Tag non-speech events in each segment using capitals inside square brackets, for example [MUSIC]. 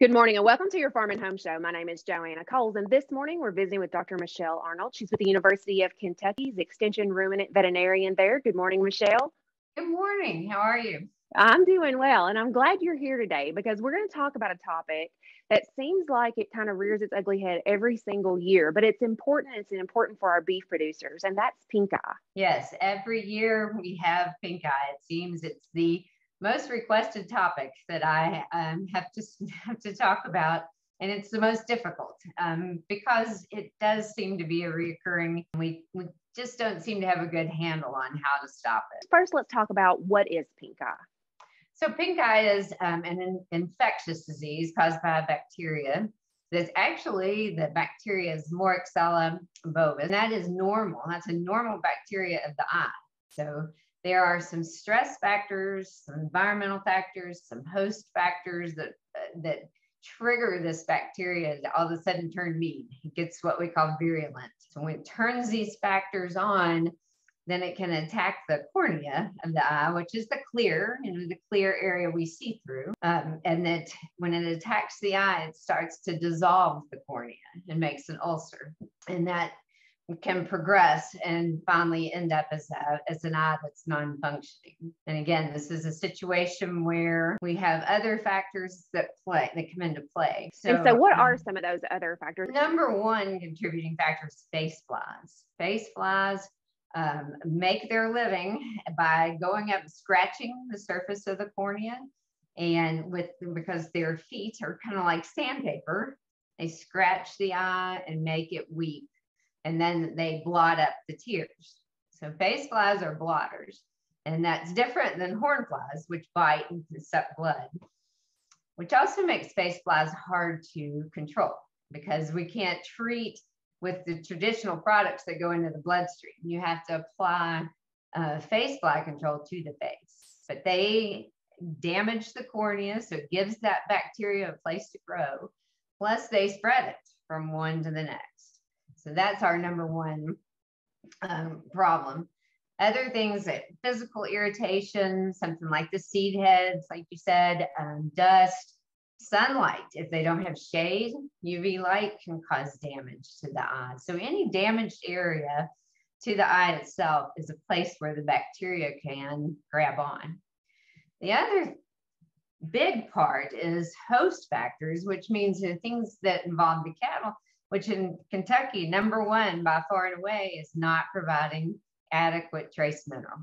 Good morning and welcome to your Farm and Home Show. My name is Joanna Coles, and this morning we're visiting with Dr. Michelle Arnold. She's with the University of Kentucky's Extension Ruminant Veterinarian there. Good morning, Michelle. Good morning. How are you? I'm doing well, and I'm glad you're here today because we're going to talk about a topic that seems like it kind of rears its ugly head every single year, but it's important. It's important for our beef producers, and that's pink eye. Yes, every year we have pink eye. It seems it's the most requested topic that I um, have to [LAUGHS] have to talk about, and it's the most difficult um, because it does seem to be a reoccurring. We we just don't seem to have a good handle on how to stop it. First, let's talk about what is pink eye. So pink eye is um, an in- infectious disease caused by a bacteria. That's actually the bacteria is Moraxella bovis. And that is normal. That's a normal bacteria of the eye. So there are some stress factors, some environmental factors, some host factors that uh, that trigger this bacteria to all of a sudden turn mean. It gets what we call virulent. So when it turns these factors on, then it can attack the cornea of the eye, which is the clear, you know, the clear area we see through. Um, and that when it attacks the eye, it starts to dissolve the cornea and makes an ulcer. And that can progress and finally end up as, a, as an eye that's non-functioning. And again, this is a situation where we have other factors that play that come into play. So, and so what um, are some of those other factors? Number one contributing factor is face flies. Face flies um, make their living by going up and scratching the surface of the cornea. And with because their feet are kind of like sandpaper, they scratch the eye and make it weep and then they blot up the tears. So face flies are blotters, and that's different than horn flies, which bite and suck blood, which also makes face flies hard to control because we can't treat with the traditional products that go into the bloodstream. You have to apply uh, face fly control to the face, but they damage the cornea, so it gives that bacteria a place to grow. Plus, they spread it from one to the next. So that's our number one um, problem. Other things that physical irritation, something like the seed heads, like you said, um, dust, sunlight. If they don't have shade, UV light can cause damage to the eye. So any damaged area to the eye itself is a place where the bacteria can grab on. The other big part is host factors, which means the things that involve the cattle which in Kentucky, number one by far and away is not providing adequate trace mineral.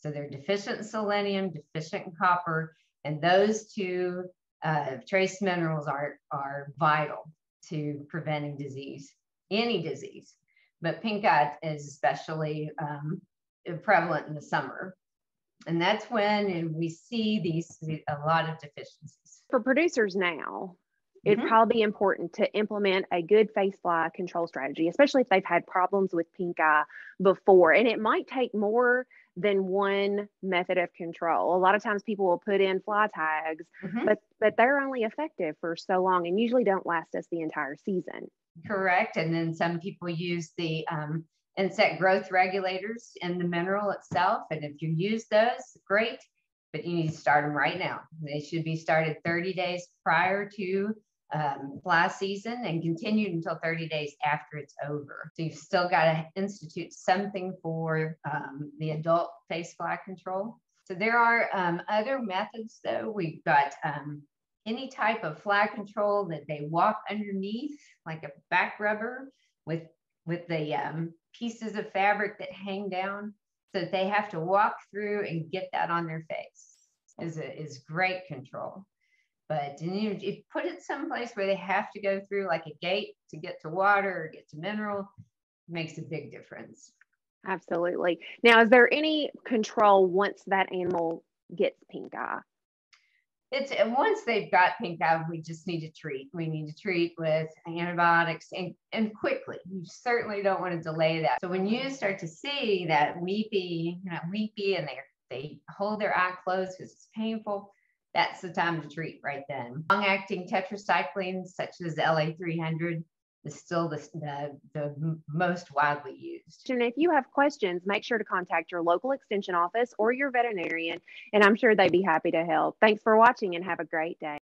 So they're deficient in selenium, deficient in copper, and those two uh, trace minerals are, are vital to preventing disease, any disease. But pink eye is especially um, prevalent in the summer. And that's when we see these a lot of deficiencies. For producers now, it'd mm-hmm. probably be important to implement a good face fly control strategy, especially if they've had problems with pink eye before. And it might take more than one method of control. A lot of times people will put in fly tags, mm-hmm. but but they're only effective for so long and usually don't last us the entire season. Correct. And then some people use the um, insect growth regulators in the mineral itself. And if you use those, great, but you need to start them right now. They should be started 30 days prior to um, fly season and continued until 30 days after it's over. So you've still got to institute something for um, the adult face fly control. So there are um, other methods though. We've got um, any type of fly control that they walk underneath, like a back rubber with, with the um, pieces of fabric that hang down so that they have to walk through and get that on their face is, a, is great control but you, you put it someplace where they have to go through like a gate to get to water or get to mineral. Makes a big difference. Absolutely. Now is there any control once that animal gets pink eye? It's once they've got pink eye we just need to treat. We need to treat with antibiotics and, and quickly. You certainly don't want to delay that. So when you start to see that weepy you know weepy and they they hold their eye closed because it's painful that's the time to treat right then. Long acting tetracyclines, such as LA300, is still the, the, the, most widely used. And if you have questions, make sure to contact your local extension office or your veterinarian, and I'm sure they'd be happy to help. Thanks for watching and have a great day.